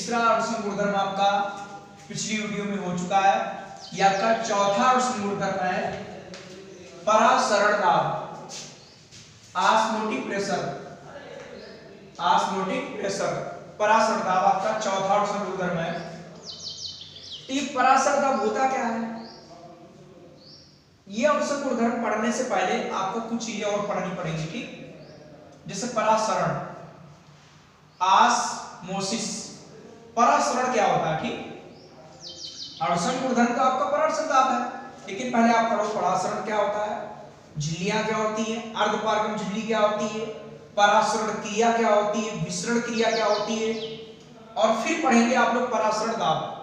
तीसरा अड़सन गुणधर्म आपका पिछली वीडियो में हो चुका है। यह आपका चौथा अड़सन गुणधर्म है। परासरण दाब आस्मोटिक प्रेशर। Osmotic pressure. परासरण दाब आपका चौथा अड़सन गुणधर्म है। तो ये परासरण दाब होता क्या है? ये अवसर गुणधर्म पढ़ने से पहले आपको कुछ चीज़ें और पढ़नी पड़ेंगी, ठीक? जैसे परासरण आसमोसिस। परासरण क्या होता है, ठीक? अड़सन गुणधर्म का आपका परासरण दाब है। लेकिन पहले आप पढ़ो परासरण क्या होता है? झिल्लियाँ क्या होती है? अर्धपारगम झिल्ली क्या होती है? परासरण क्रिया क्या होती है? विसरण क्रिया क्या होती है? और फिर पढ़ेंगे आप लोग परासरण दाब।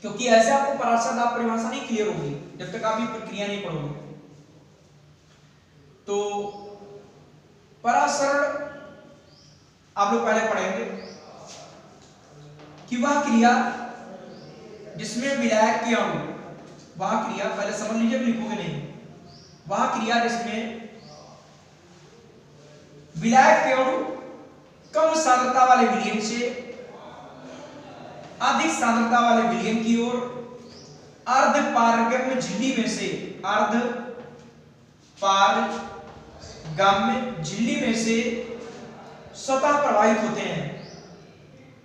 क्योंकि ऐसे आपको परासरण दाब परिभाषा नहीं क्लियर होगी, जब तक आप ये प्रक्रिया नहीं पढ़ोगे। तो परासरण आप लोग पहले पढ़ेंगे। कि वह क्रिया जिसमें विलायक के अणु वह क्रिया, पहले समझ लीजिए लिखोगे नहीं। वह क्रिया जिसमें विलायक के अणु कम सांद्रता वाले विलयन से, अधिक सांद्रता वाले विलयन की ओर, अर्ध पारगम्य झिल्ली में से, अर्ध पारगम्य झिल्ली में से स्वतः प्रवाहित होते हैं।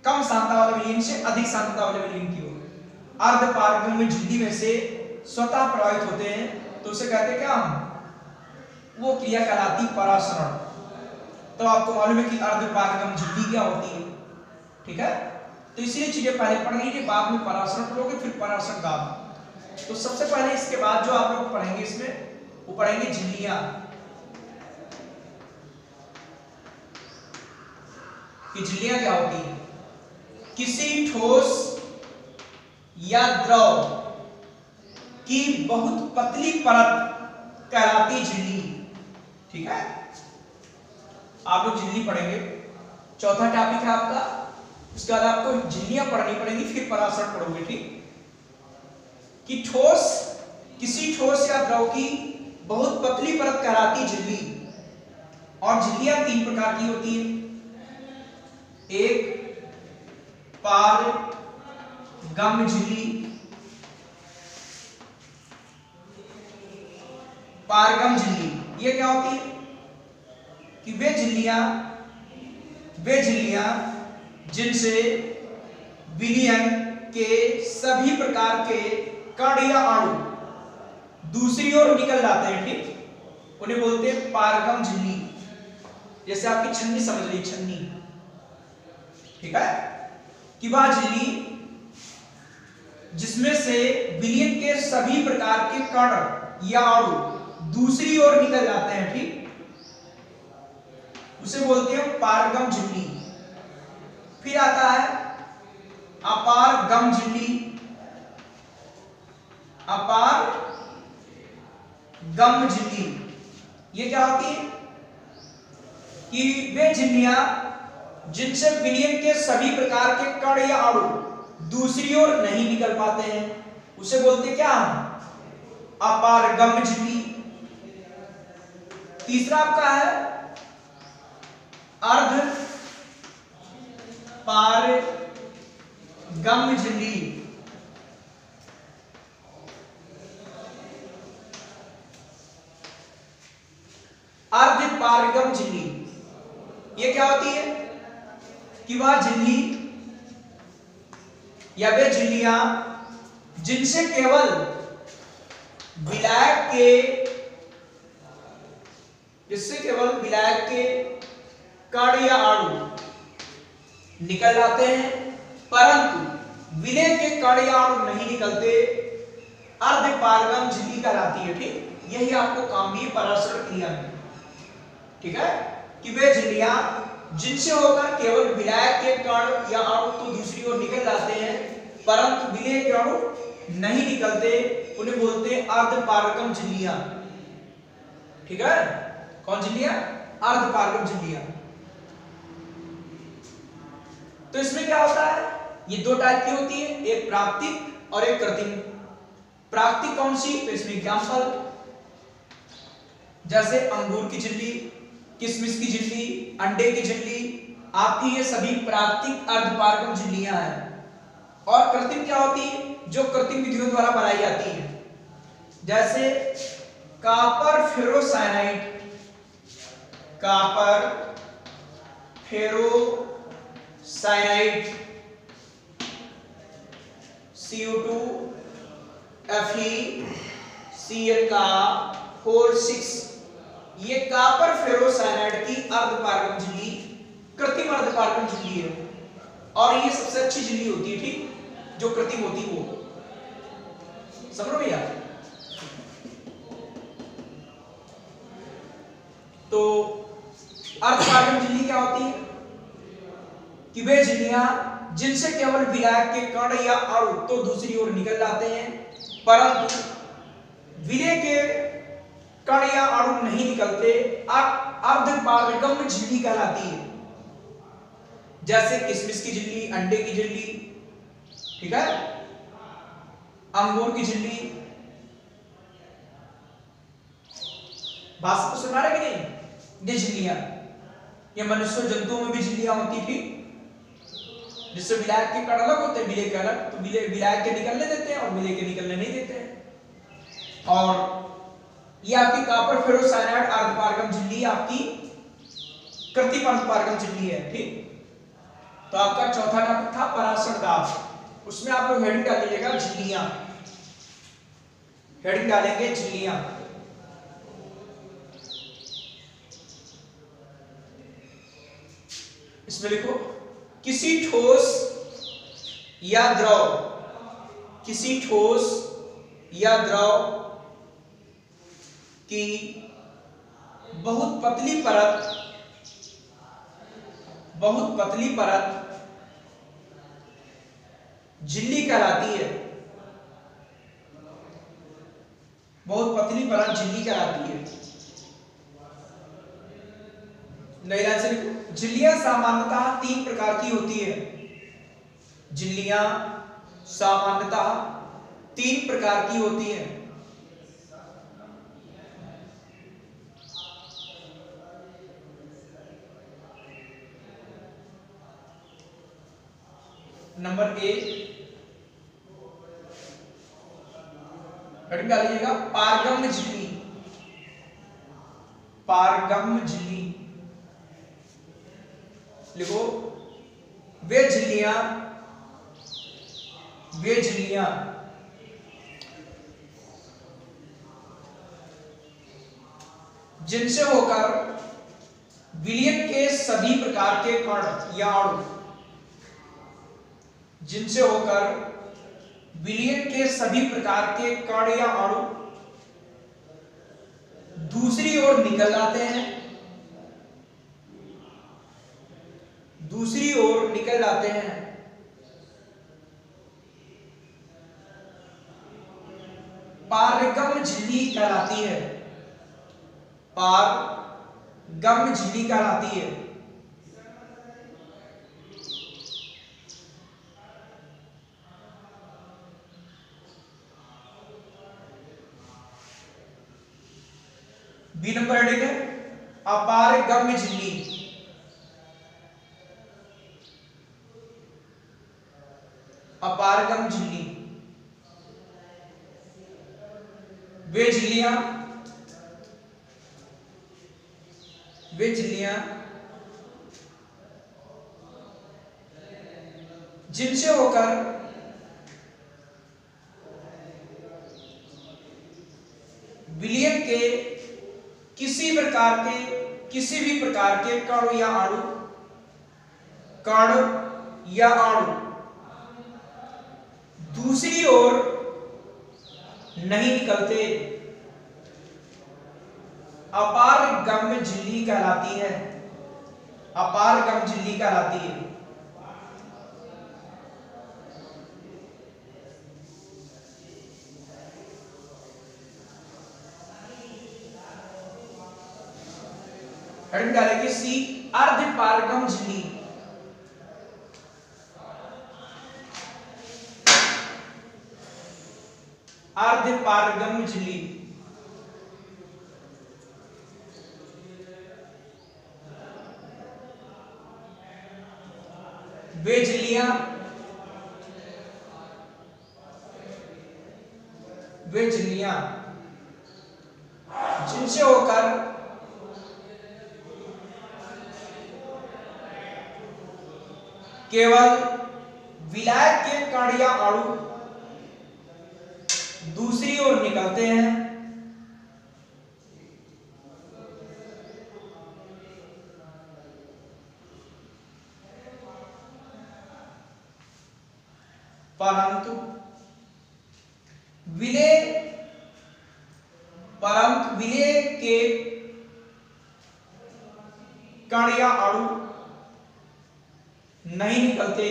कम सांद्रता वाले विलयन से अधिक सांद्रता वाले विलयन की ओर। अर्ध पारगम्य झिल्ली में से स्वतः प्रवाहित होते हैं तो उसे कहते हैं क्या हम? वो क्रिया कहलाती परासरण तो आपको मालूम है कि अर्ध पारगम झिल्ली क्या होती है? ठीक है? तो इसलिए चीज़ें पहले पढ़ लीजिए, बाद में परासरण पढ़ोगे, फिर परासरण दाब तो सबसे पहले इसके बाद जो आप लोग पढ़ेंगे इसमें, वो पढ़ेंगे झिल्लियाँ। कि झिल्लियाँ क्या होती है? किसी ठोस या द्रव की बहुत पतली परत कहलाती झिल्ली। ठीक है? आप लोग झिल्ली पढ़ेंगे। चौथा टॉपिक है आपका। उसके बाद आपको झिल्लियाँ पढ़नी पड़ेंगी, फिर परासरण पढ़ोगे, ठीक? कि ठोस, किसी ठोस या द्रव की बहुत पतली परत कहलाती झिल्ली। और झिल्लियाँ तीन प्रकार की होती है। एक पार गम झिल्ली पारगम झिल्ली ये क्या होती है? कि वे झिल्लियाँ वे झिल्लियाँ जिनसे विलियन के सभी प्रकार के कण या अणु दूसरी ओर निकल जाते हैं, ठीक? उन्हें बोलते हैं पारगम झिल्ली। जैसे आपकी छन्नी समझ ली छन्नी। ठीक है? कि वह झिल्ली जिसमें से विलियन के सभी प्रकार के कण या अणु दूसरी ओर निकल जाते हैं, ठीक? उसे बोलते हैं पारगम झिल्ली। फिर आता है अपार गम झिल्ली अपार गम झिल्ली ये क्या होती है? कि वे झिल्लियाँ जिनसे विलियन के सभी प्रकार के कण या अणु दूसरी ओर नहीं निकल पाते हैं, उसे बोलते क्या हम? अपारगम झिल्ली तीसरा आपका है अर्ध पार गम झिल्ली अर्ध पारगम झिल्ली ये क्या होती है? वह झिल्ली या वे झिल्लियाँ जिनसे केवल विलायक के, जिससे केवल विलायक के कण या अणु निकल जाते हैं, परंतु विलय के कण या अणु नहीं निकलते, अर्ध पारगम झिल्ली कहलाती है, ठीक? यही आपको काम भी पराशरण क्रिया में। ठीक है? कि वे झिल्लियाँ जिनसे होकर केवल विलायक के कण या अणु तो दूसरी ओर निकल जाते हैं, परंतु विलय के अणु नहीं निकलते, उन्हें बोलते हैं अर्ध पारगम झिल्लियाँ। ठीक है? कौन झिल्लियाँ? अर्ध पारगम झिल्लियाँ। तो इसमें क्या होता है? ये दो टाइप की होती है, एक प्राप्तिक और एक कृत्रिम प्राप्तिक कौन सी? तो इसमें एग्ज़ाम्पल जैसे अंगूर की झिल्ली किशमिश की झिल्ली, अंडे की झिल्ली, आपकी ये सभी प्राकृतिक अर्धपारगम झिल्लियाँ हैं। और कृत्रिम क्या होती है? जो कृत्रिम विधियों द्वारा बनाई जाती है। जैसे copper ferrocyanide. Copper ferrocyanide. CO2 Fe, Cl का फोर सिक्स ये कापर फेरोसाइनाइड की अर्धपारगम झिल्ली कृत्रिम अर्धपारगम झिल्ली है। और ये सबसे अच्छी झिल्ली होती है, ठीक? जो कृत्रिम होती वो। समझो भैया? तो अर्धपारगम झिल्ली क्या होती है? कि वे झिल्लियाँ, जिनसे केवल विलायक के कण या अणु तो दूसरी ओर निकल जाते हैं, परंतु विलय के कण या अणु नहीं निकलते अर्धपारगम झिल्ली कहलाती है। जैसे किशमिश की झिल्ली, अंडे की झिल्ली, ठीक है? अंगूर की झिल्ली। बात सुना रहे कि नहीं? ये झिल्लियाँ। ये मनुष्य जंतुओं में भी झिल्लियाँ होती थी। जिससे विलायक के कण अलग होते हैं विलय के अलग तो विलय विलायक के निकलने देते हैं और विलय के निकलने नहीं देते और ये आपकी कापर फेरोसाइनाइड अर्धपारगम झिल्ली आपकी कृत्रिम अर्धपारगम झिल्ली है, ठीक? तो आपका चौथा टॉपिक था पराशर दाब उसमें आप लोग हेडिंग डालिएगा झिल्लियाँ। हेडिंग डालेंगे झिल्लियाँ। इसमें लिखो, किसी ठोस या द्रव, किसी ठोस या द्रव की बहुत पतली परत, बहुत पतली परत झिल्ली कराती है। बहुत पतली परत झिल्ली कराती है। लाइन से झिल्लियाँ सामान्यतः तीन प्रकार की होती है। झिल्लियाँ सामान्यतः तीन प्रकार की होती है। Number A. हेडिंग डालिएगा पारगम झिल्ली। पारगम झिल्ली। लिखो। वे झिल्लियाँ। वे झिल्लियाँ। जिनसे होकर विलियन के सभी प्रकार के कण या अणु जिनसे होकर विलियन के सभी प्रकार के कण या अणु दूसरी ओर निकल जाते हैं। दूसरी ओर निकल जाते हैं। पारगम झिल्ली कहलाती है। पार गम झिल्ली कहलाती है। बी नंबर हेडिंग है। अपार गम्य झिल्ली। अपारगम झिल्ली। वे झिल्लियाँ। वे झिल्लियाँ। जिनसे होकर विलियन के किसी प्रकार के, किसी भी प्रकार के कण या अणु, कण या अणु। दूसरी ओर नहीं निकलते। अपार गम झिल्ली कहलाती है। अपार गम झिल्ली कहलाती है। हेडिंग डालेंगे सी अर्ध पारगम झिल्ली। अर्ध पारगम झिल्ली। वे झिल्लियाँ वे झिल्लियाँ जिनसे होकर केवल विलायक के कण या अणु दूसरी ओर निकलते हैं। परंतु विलय परंतु विलय के कण या अणु नहीं निकलते।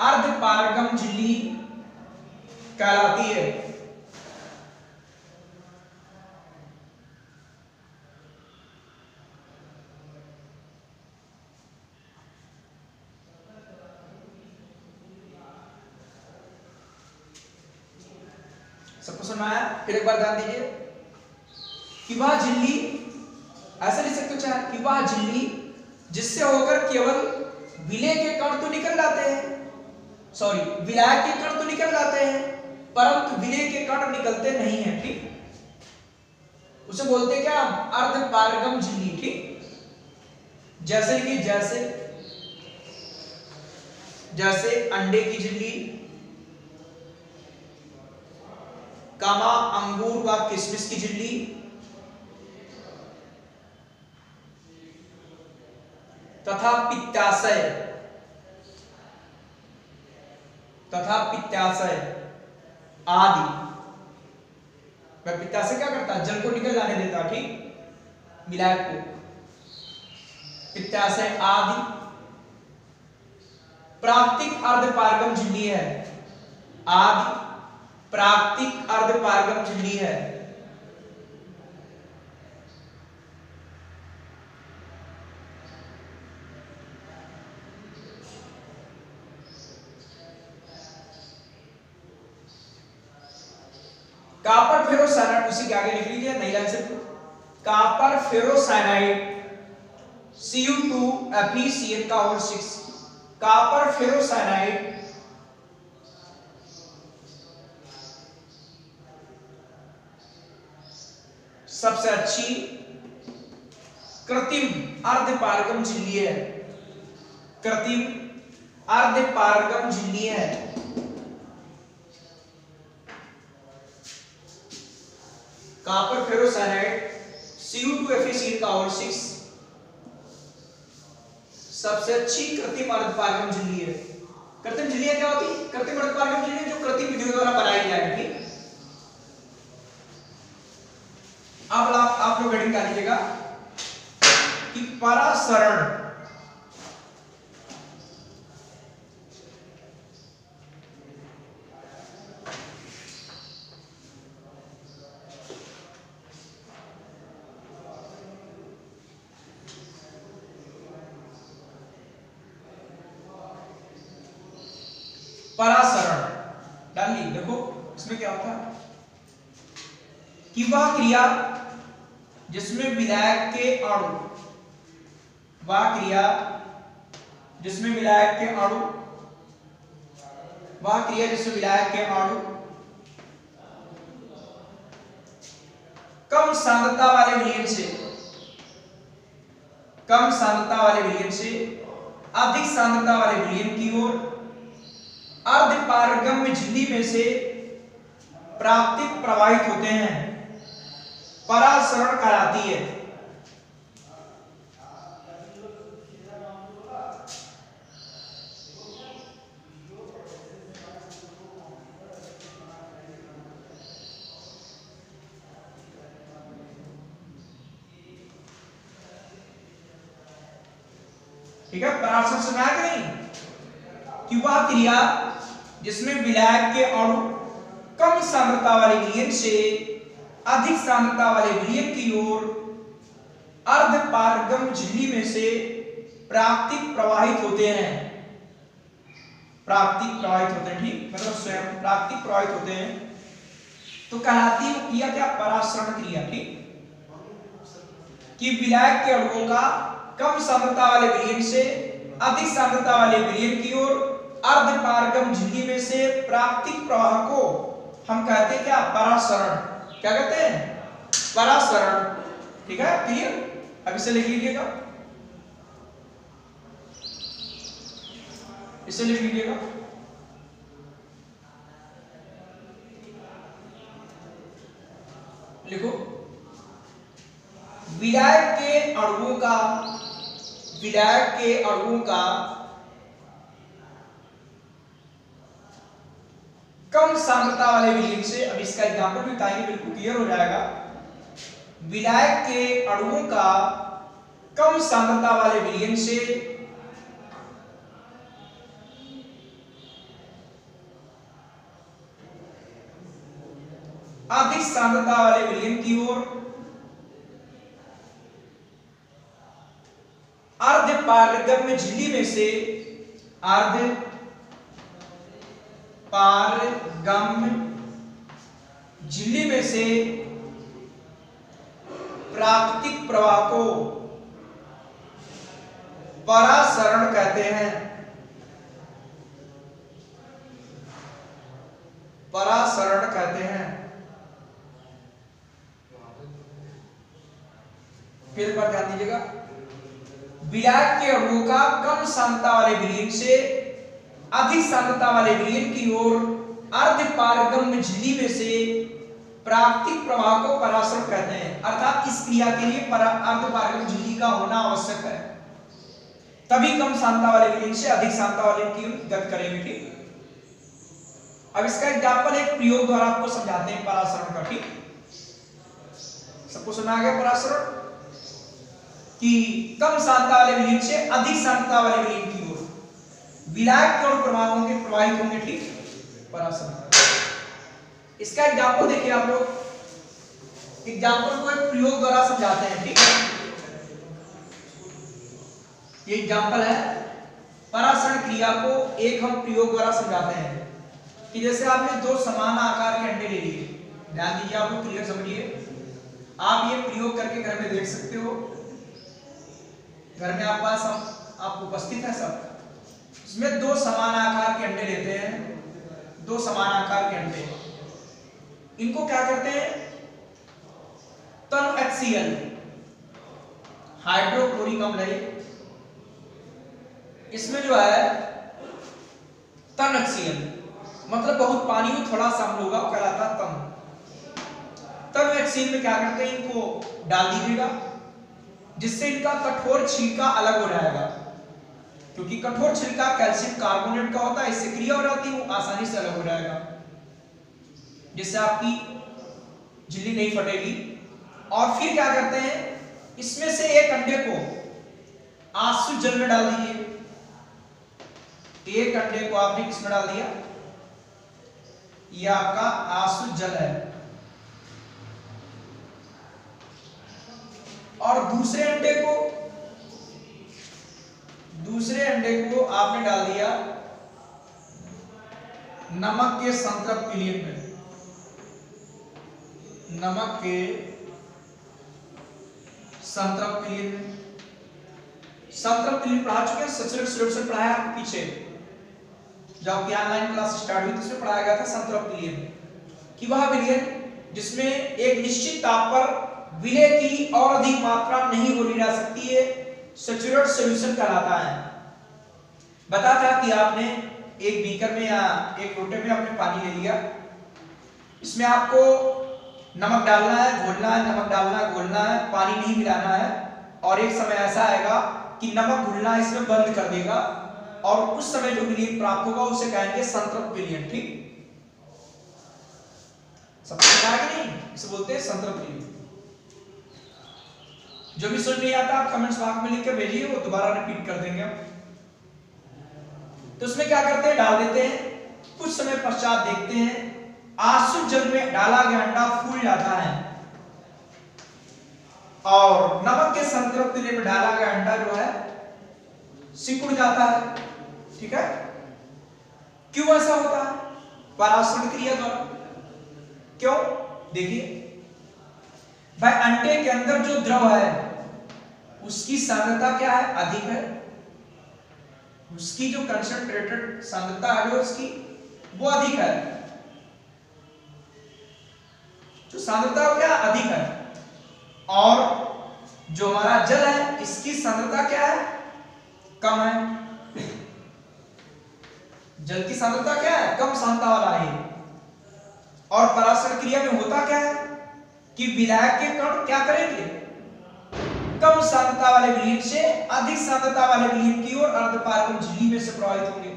अर्ध पारगम झिल्ली कहलाती है। सबको सुना है? फिर एक बार ध्यान दीजिए कि वह झिल्ली ऐसा लिख सकते। कि वह झिल्ली, जिससे होकर केवल विलय के कण तो निकल जाते हैं। सॉरी विलायक के कण तो निकल जाते हैं, परंतु विलय के कण निकलते नहीं है, ठीक? उसे बोलते क्या? अर्ध पारगम झिल्ली, ठीक? जैसे कि जैसे जैसे अंडे की झिल्ली, कामा, अंगूर व किशमिश की झिल्ली तथा पित्ताशय। तथा पित्ताशय आदि। वह पित्ताशय क्या करता? है जल को निकल जाने देता, ठीक? विलायक को। पित्ताशय आदि। प्राकृतिक अर्धपारगम झिल्ली है। आदि। प्राकृतिक अर्धपारगम झिल्ली है कापर फेरोसाइनाइड उसी के आगे लिख लीजिए नई लाइन से फेरोसाइनाइड Cu2FeCN का और 6 कापर फेरोसाइनाइड सबसे अच्छी कृत्रिम अर्धपारगम झिल्ली है। कृत्रिम अर्धपारगम झिल्ली है। कॉपर फेरोसाइनाइड Cu2FeCN का और 6 सबसे अच्छी कृत्रिम अर्धपारगम झिल्ली है। कृत्रिम झिल्लियाँ क्या होती? है कृत्रिम अर्धपारगम झिल्ली जो कृत्रिम विधियों द्वारा बनाई जाएगी। अब आप लोग हेडिंग कर लीजिएगा कि परासरण परासरण डाल ली देखो, इसमें क्या होता है? कि वह क्रिया, जिसमें विधायक के अणु। वह क्रिया, जिसमें विधायक के अणु। वह क्रिया, जिसमें विधायक के अणु। कम सांद्रता वाले विलयन से। कम सांद्रता वाले विलयन से। अधिक सांद्रता वाले विलयन की ओर। अर्धपारगम्य झिल्ली में से प्राप्तिक प्रवाहित होते हैं। परासरण कराती है। ठीक है? परासरण सुना कि नहीं? कि वह क्रिया जिसमें विलायक के अणु कम सांद्रता वाले विलयन से अधिक सांद्रता वाले विलयन की ओर अर्धपारगम झिल्ली में से प्राकृतिक प्रवाहित होते हैं। प्राकृतिक प्रवाहित होते हैं, ठीक? मतलब स्वयं प्राकृतिक प्रवाहित होते हैं। तो कहलाती है क्रिया क्या? परासरण क्रिया, ठीक? कि विलायक के अणुओं का कम सांद्रता वाले विलयन से अधिक सांद्रता वाले विलयन की ओर अर्ध पारगम झिल्ली में से प्राकृतिक प्रवाह को हम कहते हैं क्या? परासरण क्या कहते हैं? परासरण ठीक है? क्लियर अब इसे लिख लीजिएगा। इसे लिख लीजिएगा। लिखो। विधायक के अणुओं का विधायक के अणुओं का कम सांद्रता वाले विलयन से, अब इसका एग्ज़ाम्पल भी बताएँगे, बिल्कुल क्लियर हो जाएगा। विलायक के अणुओं का कम सांद्रता वाले विलयन से, अधिक सांद्रता वाले विलयन की ओर, अर्ध पारगम्य झिल्ली में से, अर्ध पारगम्य झिल्ली में से प्राकृतिक प्रवाह को परासरण कहते हैं। परासरण कहते हैं। फिर पर ध्यान दीजिएगा। विलायक के अणुओं का कम क्षमता वाले विलयन से अधिक सांद्रता वाले विलयन की ओर अर्ध पारगम झिल्ली में से प्राकृतिक प्रवाह को परासरण कहते हैं। अर्थात इस क्रिया के लिए अर्ध पारगम्य झिल्ली का होना आवश्यक है। तभी कम सांद्रता वाले विलयन से अधिक सांद्रता वाले की गत करेंगे, ठीक? अब इसका एग्ज़ाम्पल एक प्रयोग द्वारा आपको समझाते हैं परासरण का, ठीक? सबको सुना गया परासरण कि कम सांद्रता वाले विलीन से अधिक सांद्रता वाले विलीन की ओर। विलायक प्रवाह होंगे, प्रवाहित होंगे, ठीक परासरण इसका एग्जांपल देखिए आप लोग। एग्जांपल को एक प्रयोग द्वारा समझाते हैं, ठीक है? ये एग्जांपल है परासरण क्रिया को एक हम प्रयोग द्वारा समझाते हैं। कि जैसे आपने दो समान आकार के अंडे ले लिए। ध्यान दीजिए आप लोग क्लियर समझिए। आप ये प्रयोग करके घर में देख सकते हो। घर में आप पास हम, आप उपस्थित है सब। इसमें दो समान आकार के अंडे लेते हैं। दो समान आकार के अंडे। इनको क्या करते हैं? तन एचसीएल हाइड्रोक्लोरिक अम्ल है इसमें जो है तन एचसीएल मतलब बहुत पानी में थोड़ा सा अम्ल होगा कहलाता तन तन। एचसीएल में क्या करते हैं? इनको डाल दीजिएगा, जिससे इनका कठोर छिलका अलग हो जाएगा। क्योंकि कठोर छिलका कैल्शियम कार्बोनेट का होता है, इससे क्रिया हो जाती है, वो आसानी से अलग हो जाएगा। जिससे आपकी झिल्ली नहीं फटेगी। और फिर क्या करते हैं, इसमें से एक अंडे को आँसू जल में डाल दीजिए। एक अंडे को आपने किसमें डाल दिया? यह आपका आँसू जल है। और दूसरे अंडे को दूसरे अंडे को आपने डाल दिया नमक के संतृप्त विलयन में। नमक के संतृप्त विलयन में। संतृप्त विलयन पढ़ा चुके हैं? सचरेट सॉल्यूशन पढ़ाया आपको पीछे। जब की ऑनलाइन क्लास स्टार्ट हुई तो उसमें पढ़ाया गया था संतृप्त विलयन कि वह विलयन जिसमें एक निश्चित ताप पर विलय की और अधिक मात्रा नहीं बोली जा सकती है। सेचुरेट सॉल्यूशन कहलाता है। बता था कि आपने एक बीकर में या एक लोटे में आपने पानी ले लिया। इसमें आपको नमक डालना है, घोलना है, नमक डालना है, घोलना है, पानी नहीं मिलाना है। और एक समय ऐसा आएगा कि नमक घुलना इसमें बंद कर देगा। और उस समय जो विलियन प्राप्त होगा, उसे कहेंगे संतृप्त विलियन ठीक? सब नहीं? इसे बोलते हैं संतृप्त विलियन जो भी समझ नहीं आता, आप कमेंट्स बॉक्स में लिख कर भेजिए, वो दोबारा रिपीट कर देंगे तो उसमें क्या करते हैं? डाल देते हैं। कुछ समय पश्चात देखते हैं। आँसू जल में डाला गया अंडा फूल जाता है। और नमक के संतृप्त में डाला गया अंडा जो है, सिकुड़ जाता है। ठीक है? क्यों ऐसा होता है? पराशरण क्रिया द्वारा। क्यों? देखिए। भाई, अंडे के अंदर जो द्रव है, उसकी सांद्रता क्या है? अधिक है। उसकी जो कंसंट्रेटेड सांद्रता है उसकी, वो अधिक है। जो सांद्रता क्या? अधिक है। और जो हमारा जल है, इसकी सांद्रता क्या है? कम है। जल की सांद्रता क्या है? कम सांद्रता वाला है और पराशर क्रिया में होता क्या है? कि विलायक के कण क्या करेंगे? कम सांद्रता वाले विलीन से अधिक सांद्रता वाले विलीन की ओर अर्धपारगम झिल्ली में से प्रवाहित होंगे।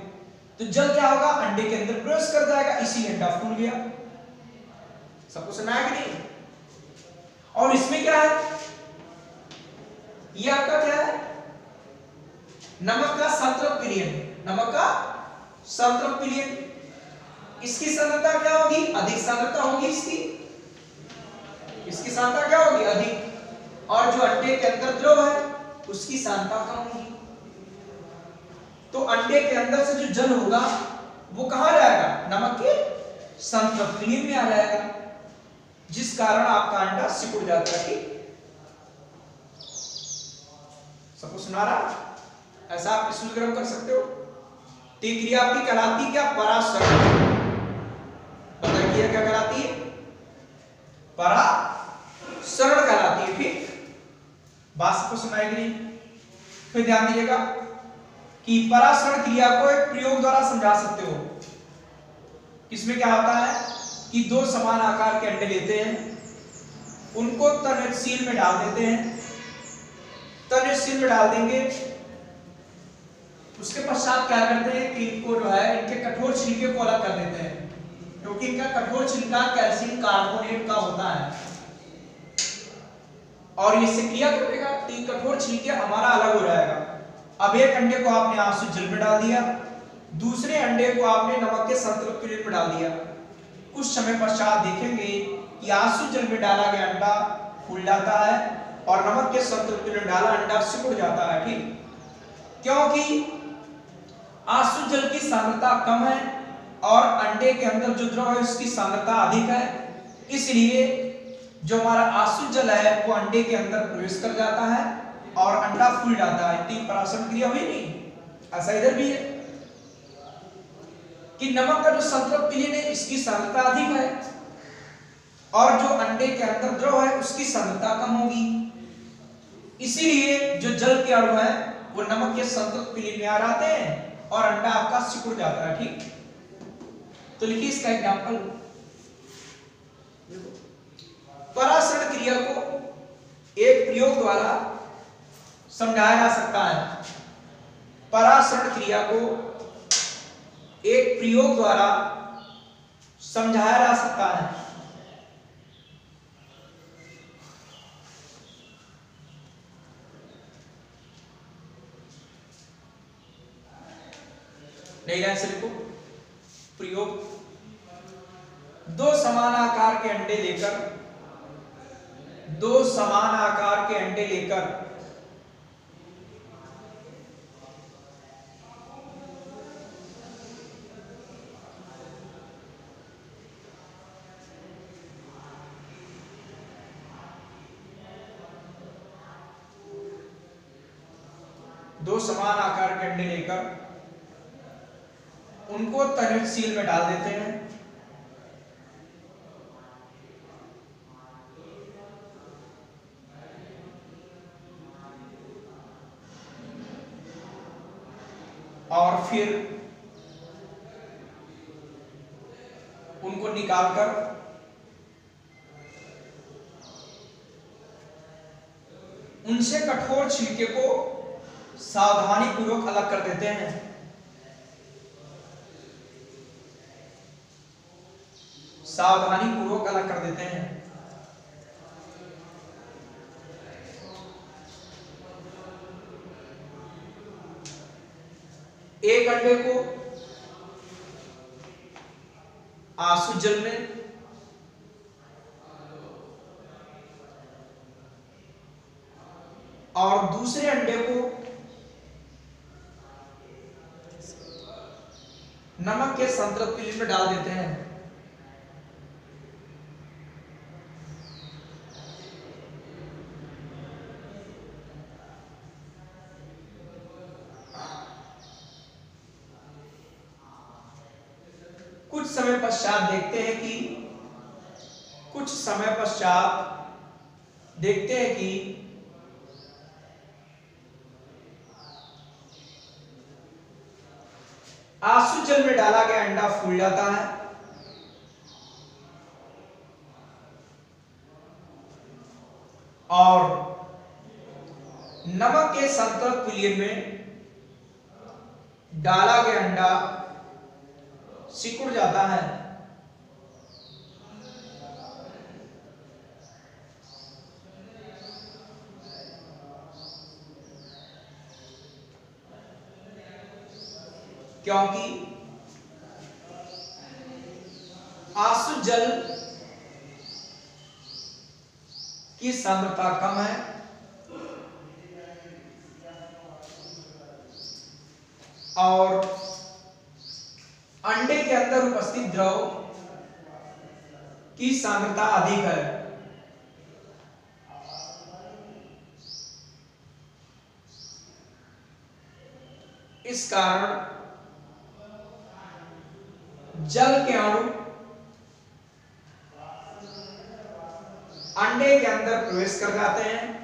तो जल क्या होगा? अंडे के अंदर प्रवेश कर जाएगा, इसीलिए अंडा फूल गया। सबको सुना है कि नहीं? और इसमें क्या है? ये आपका क्या है? नमक का संतृप्त विलयन नमक का संतृप्त विलयन इसकी सांद्रता क्या होगी? अधिक सांद्रता होगी इसकी। इसकी सांद्रता क्या होगी? अधिक। और जो अंडे के अंदर द्रव है, उसकी सांद्रता कम होगी। तो अंडे के अंदर से जो जल होगा, वो कहाँ जाएगा? नमक के संतृप्त में आ जाएगा। जिस कारण आपका अंडा सिकुड़ जाता है। सबको सुना रहा? ऐसा आप विश्लेषण कर सकते हो। तो क्रिया आपकी कहलाती क्या? पराशरण बताइए क्या कहलाती है? पराशरण कहलाती है, ठीक? बात सबको सुनाई नहीं? फिर ध्यान दीजिएगा कि पराशरण क्रिया को एक प्रयोग द्वारा समझा सकते हो। इसमें क्या होता है कि दो समान आकार के अंडे लेते हैं, उनको तनशील में डाल देते हैं। तनशील में डाल देंगे, उसके पश्चात क्या करते हैं कि इनको जो है, इनके कठोर छिलके को अलग कर देते हैं, क्योंकि इनका कठोर छिलका कैल्शियम कार्बोनेट का होता है। और ये क्रिया करेगा तो कठोर छिलके हमारा अलग हो जाएगा। अब एक अंडे को आपने आँसू जल में डाल दिया, दूसरे अंडे को आपने नमक के संतृप्त में डाल दिया। कुछ समय पश्चात देखेंगे कि आँसू जल में डाला गया अंडा फूल जाता है और नमक के संतृप्त में डाला अंडा सिकुड़ जाता है, ठीक? क्योंकि आँसू जल की सांद्रता कम है और अंडे के अंदर जो द्रव है उसकी सांद्रता अधिक है, इसलिए जो हमारा आँसू जल है, वो अंडे के अंदर प्रवेश कर जाता है और अंडा फूल जाता है। तीन पराशर क्रिया हुई नहीं। ऐसा इधर भी है कि नमक का जो संतृप्त विलीन है इसकी सांद्रता अधिक है और जो अंडे के अंदर द्रव है, उसकी सांद्रता कम होगी। इसीलिए जो जल के अणु है, वो नमक के संतृप्त विलीन में आ जाते हैं और अंडा आपका सिकुड़ जाता है, ठीक? तो लिखिए इसका एग्जांपल पराशरण क्रिया को एक प्रयोग द्वारा समझाया जा सकता है। पराशरण क्रिया को एक प्रयोग द्वारा समझाया जा सकता है। नहीं से लिखो प्रयोग। दो समान आकार के अंडे लेकर दो समान आकार के अंडे लेकर। दो समान आकार के अंडे लेकर उनको तनिशील में डाल देते हैं और फिर उनको निकालकर उनसे कठोर छिलके को सावधानी पूर्वक अलग कर देते हैं। सावधानी पूर्वक अलग कर देते हैं। एक अंडे को आँसू जल में और दूसरे अंडे को नमक के संतृप्त में डाल देते हैं कुछ समय पश्चात देखते हैं कि, कुछ समय पश्चात देखते हैं कि, आँसू जल में डाला गया अंडा फूल जाता है। और नमक के संतृप्त विलयन में डाला गया अंडा सिकुड़ जाता है। क्योंकि आँसू जल की सांद्रता कम है। और अंडे के अंदर उपस्थित द्रव की सांद्रता अधिक है। इस कारण जल के अणु अंडे के अंदर प्रवेश कर जाते हैं।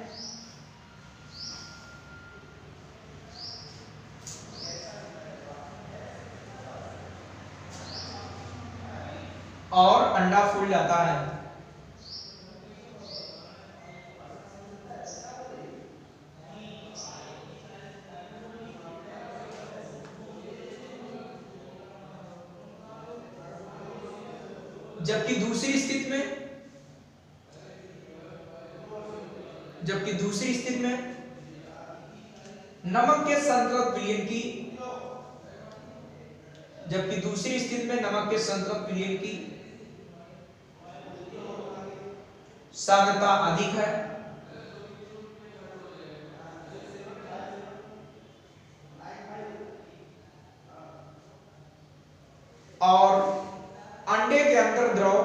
अंडा फूल जाता है। जबकि दूसरी स्थिति में, जबकि दूसरी स्थिति में, नमक के संतृप्त विलयन की, जबकि दूसरी स्थिति में नमक के संतृप्त विलयन की सांद्रता अधिक है और अंडे के अंदर द्रव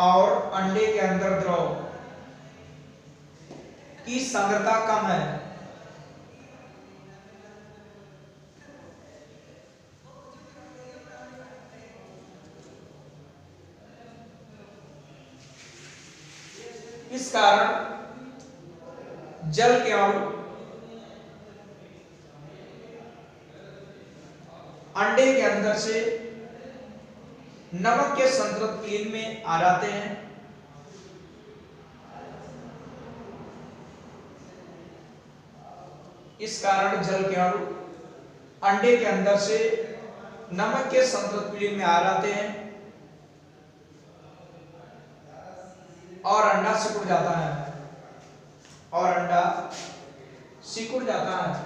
और अंडे के अंदर द्रव की सांद्रता कम है इस कारण जल के अणु अंडे से नमक के संतृप्त क्लीन में आ जाते हैं। इस कारण जल के अणु अंडे के अंदर से नमक के संतृप्त क्लीन में आ जाते हैं और अंडा सिकुड़ जाता है। और अंडा सिकुड़ जाता है।